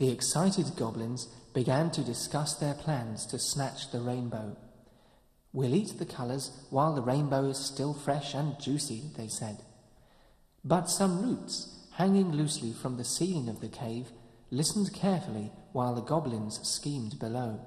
The excited goblins began to discuss their plans to snatch the rainbow. We'll eat the colours while the rainbow is still fresh and juicy, they said. But some roots, hanging loosely from the ceiling of the cave, listened carefully while the goblins schemed below.